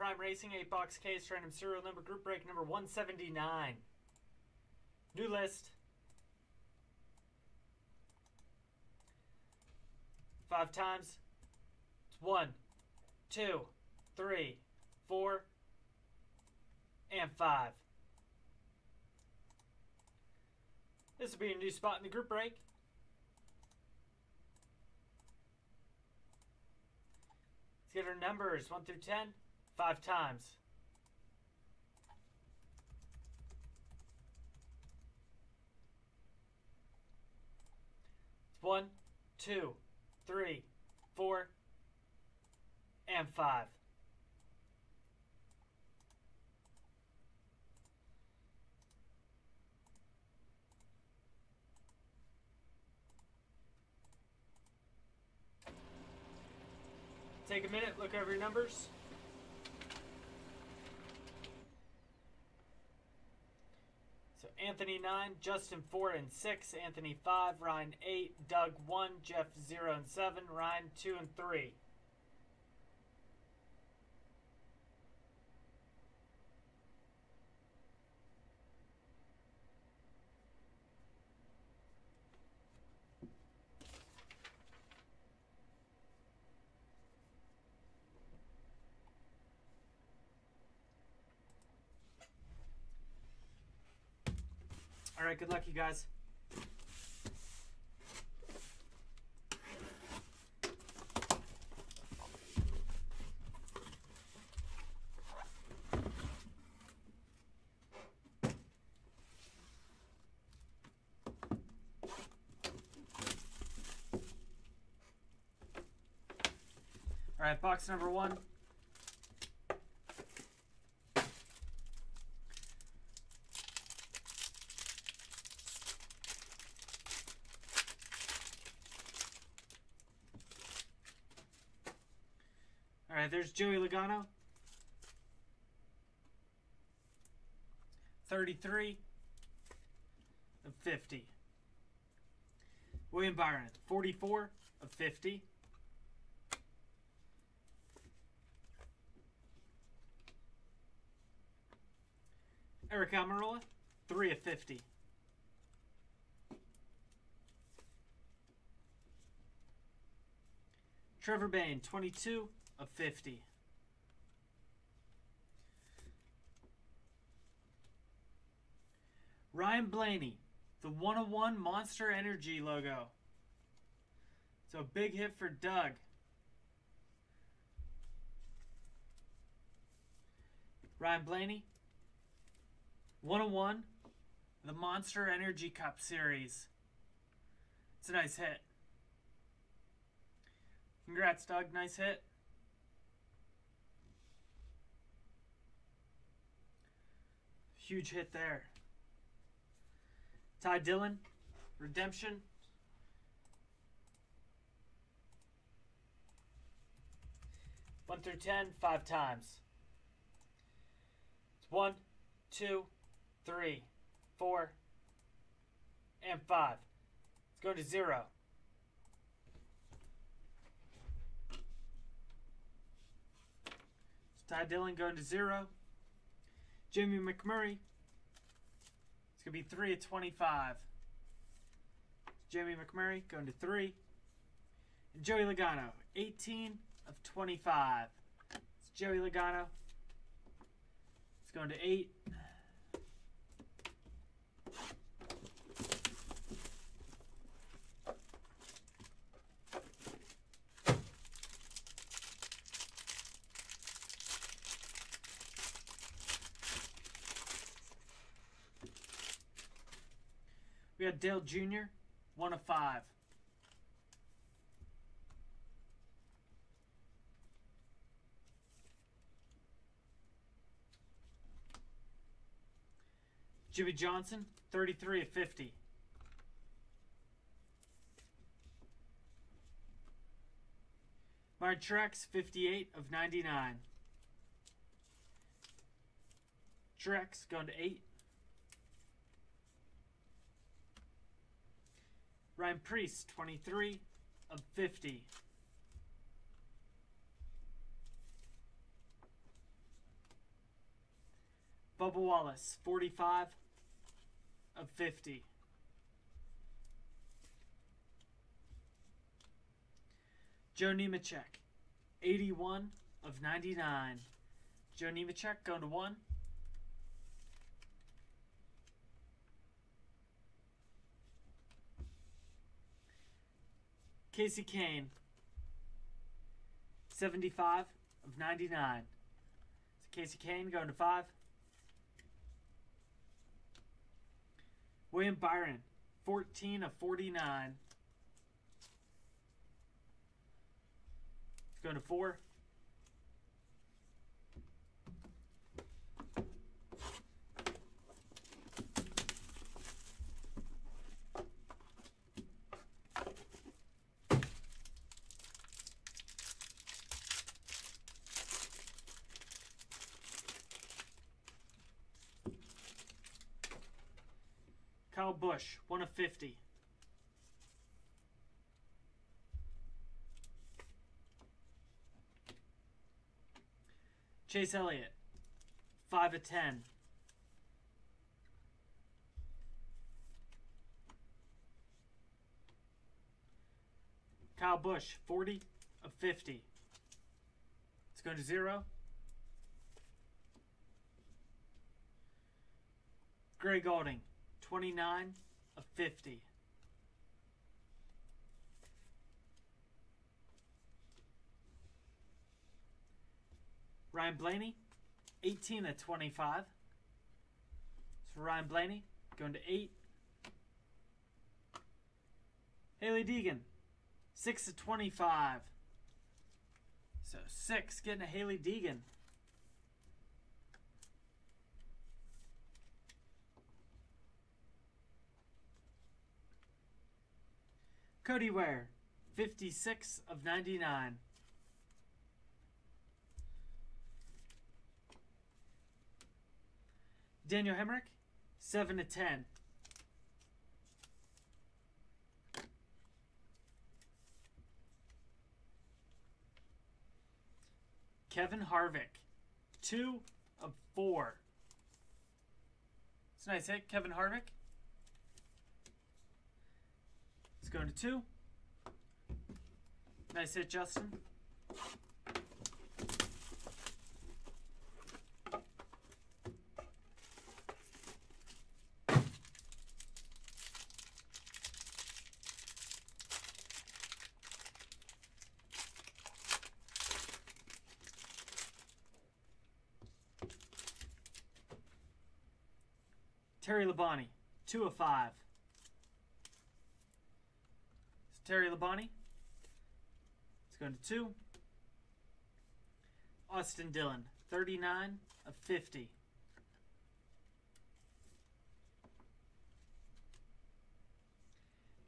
Prime Racing, 8 box case, random serial number, group break number 179. New list. Five times. It's one, two, three, four, and five. This will be a new spot in the group break. Let's get our numbers 1 through 10, five times. One, two, three, four, and five. Take a minute, look over your numbers. Anthony 9, Justin 4 and 6, Anthony 5, Ryan 8, Doug 1, Jeff 0 and 7, Ryan 2 and 3. All right, good luck, you guys. All right, box number one. All right, there's Joey Logano. 33 of 50. William Byron, 44 of 50. Aric Almirola, 3 of 50. Trevor Bayne, 22 of 50. Ryan Blaney, the 101 Monster Energy logo. So a big hit for Doug. Ryan Blaney, 101, the Monster Energy Cup Series. It's a nice hit. Congrats, Doug. Nice hit. Huge hit there. Ty Dillon, Redemption. One through ten, five times. It's one, two, three, four, and five. It's going to zero. It's Ty Dillon going to zero. Jamie McMurray. It's going to be 3 of 25. Jamie McMurray going to 3. And Joey Logano, 18 of 25. It's Joey Logano. It's going to 8. We got Dale Jr., 1 of 5. Jimmie Johnson, 33 of 50. Myron Trex, 58 of 99. Trex going to 8. Ryan Preece, 23 of 50. Bubba Wallace, 45 of 50. Joe Nemechek, 81 of 99. Joe Nemechek going to 1. Kasey Kahne, 75 of 99. So Kasey Kahne going to 5. William Byron, 14 of 49. It's going to 4. Kyle Busch, 1 of 50. Chase Elliott, 5 of 10. Kyle Busch, 40 of 50. It's going to 0. Greg Galding, 29 of 50. Ryan Blaney, 18 of 25. So Ryan Blaney going to 8. Hailie Deegan, 6 of 25. So 6 getting a Hailie Deegan. Cody Ware, 56 of 99. Daniel Hemric, 7 to 10. Kevin Harvick, 2 of 4. It's a nice hit, Kevin Harvick. It's going to 2. Nice hit, Justin. Terry Labonte, 2 of 5. It's Terry Labonte. It's going to 2. Austin Dillon, 39 of 50.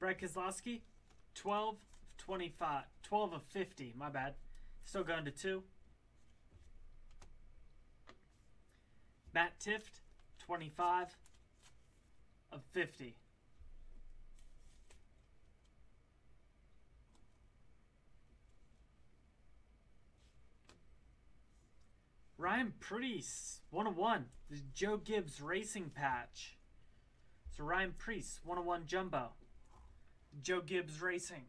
Brad Keselowski, 12 of 25. 12 of 50, my bad. Still going to 2. Matt Tifft, 25 of 50. Ryan Preece, 101. The Joe Gibbs Racing Patch. So Ryan Preece, 101 Jumbo. Joe Gibbs Racing.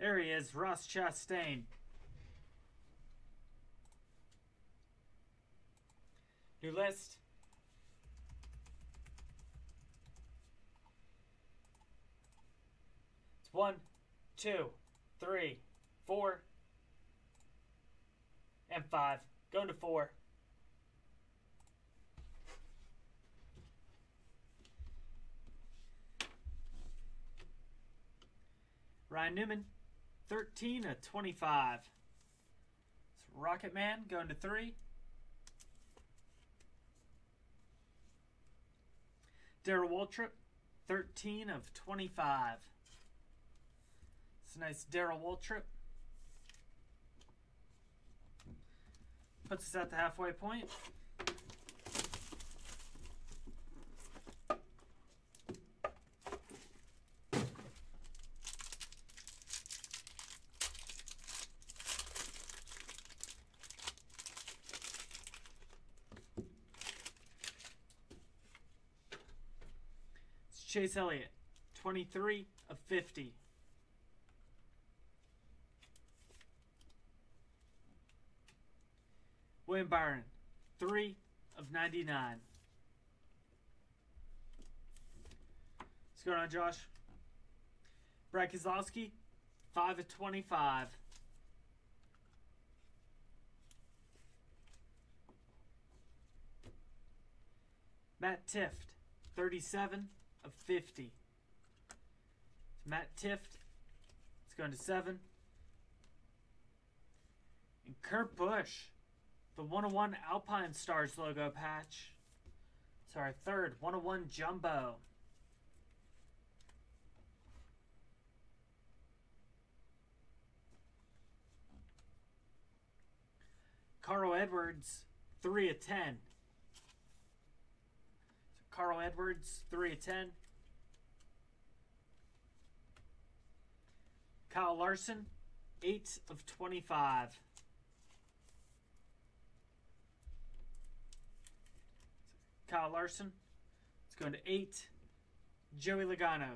There he is, Ross Chastain. New list. It's one, two, three, four, and five. Going to four. Ryan Newman, 13 of 25. It's Rocket Man going to three. Darrell Waltrip, 13 of 25. It's a nice Darrell Waltrip. Puts us at the halfway point. Chase Elliott, 23 of 50. William Byron, 3 of 99. What's going on, Josh? Brad Keselowski, 5 of 25. Matt Tifft, 37 of 50. So Matt Tifft, it's going to 7. And Kurt Busch, the 101 Alpinestars logo patch. Sorry, third, 101 Jumbo. Carl Edwards, 3 of 10. So Carl Edwards, 3 of 10. Kyle Larson, 8 of 25. Kyle Larson, it's going to 8. Joey Logano,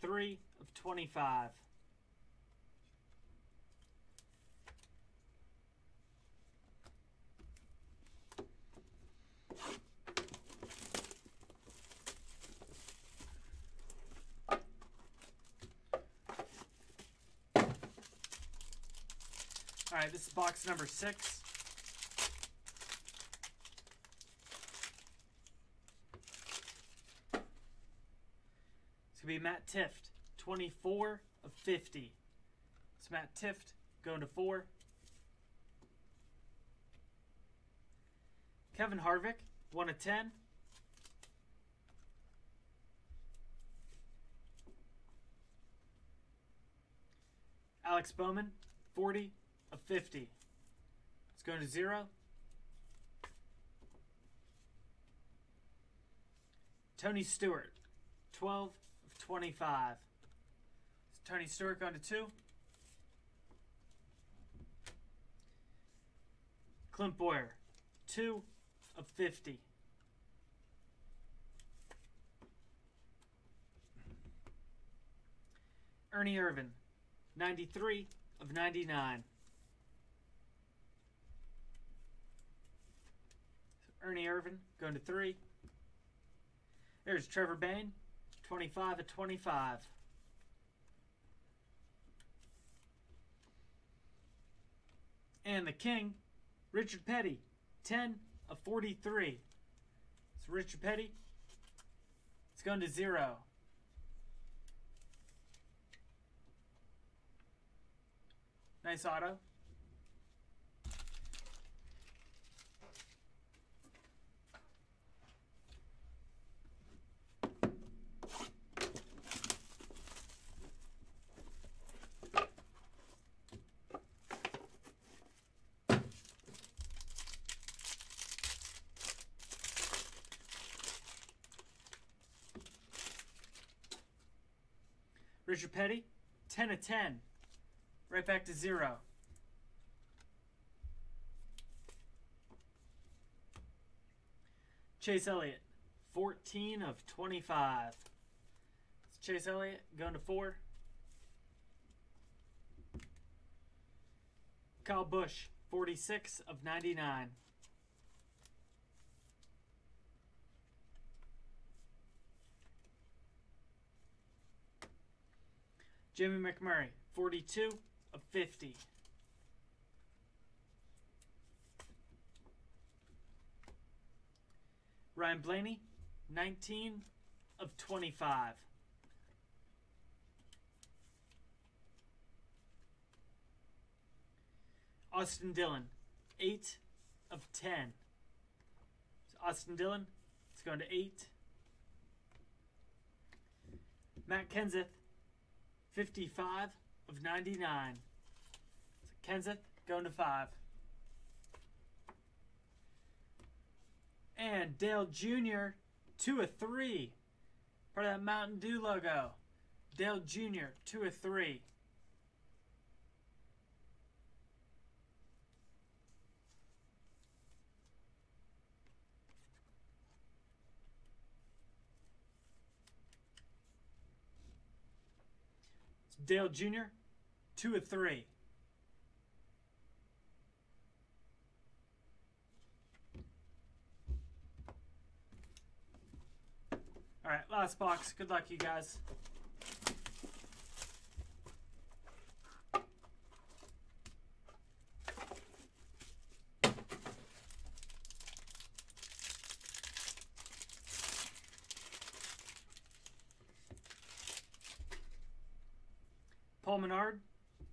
3 of 25. All right, this is box number six. It's going to Matt Tifft, 24 of 50. It's Matt Tifft going to four. Kevin Harvick, 1 of 10. Alex Bowman, 40 of 50. It's going to zero. Tony Stewart, 12 of 25. Is Tony Stewart going to two. Clint Bowyer, 2 of 50. Ernie Irvan, 93 of 99. Ernie Irvan going to three. There's Trevor Bayne, 25 of 25. And the King, Richard Petty, 10 of 43. So Richard Petty, it's going to zero. Nice auto. Richard Petty, 10 of 10. Right back to zero. Chase Elliott, 14 of 25. It's Chase Elliott going to four. Kyle Busch, 46 of 99. Jimmy McMurray, 42 of 50. Ryan Blaney, 19 of 25. Austin Dillon, 8 of 10. So Austin Dillon, it's going to 8. Matt Kenseth, 55 of 99. So Kenseth going to 5. And Dale Jr., 2 of 3. Part of that Mountain Dew logo. Dale Jr., 2 of 3. Dale Jr., 2 of 3. All right, last box. Good luck, you guys.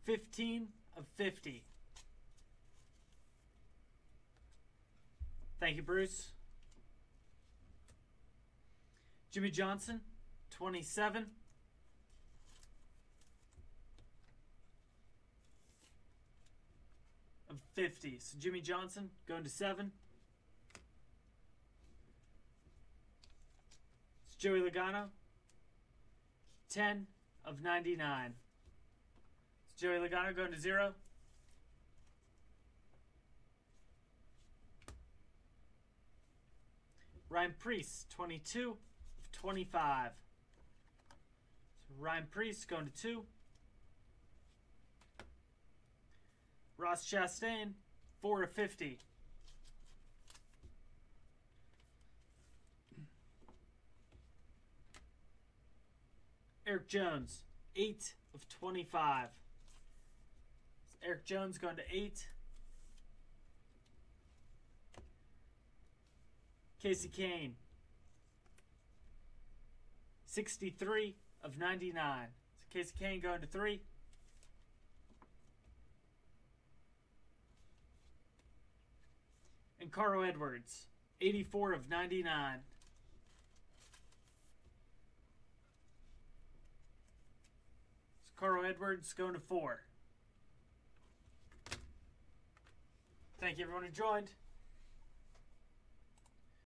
15 of 50. Thank you, Bruce. Jimmie Johnson, 27. Of 50. So Jimmie Johnson going to 7. It's Joey Logano, 10 of 99. Joey Logano going to 0. Ryan Preece, 22 of 25. So Ryan Preece going to 2. Ross Chastain, 4 of 50. Erik Jones, 8 of 25. Erik Jones going to 8. Kasey Kahne, 63 of 99. So Kasey Kahne going to 3. And Carl Edwards, 84 of 99. So Carl Edwards going to 4. Thank you everyone who joined.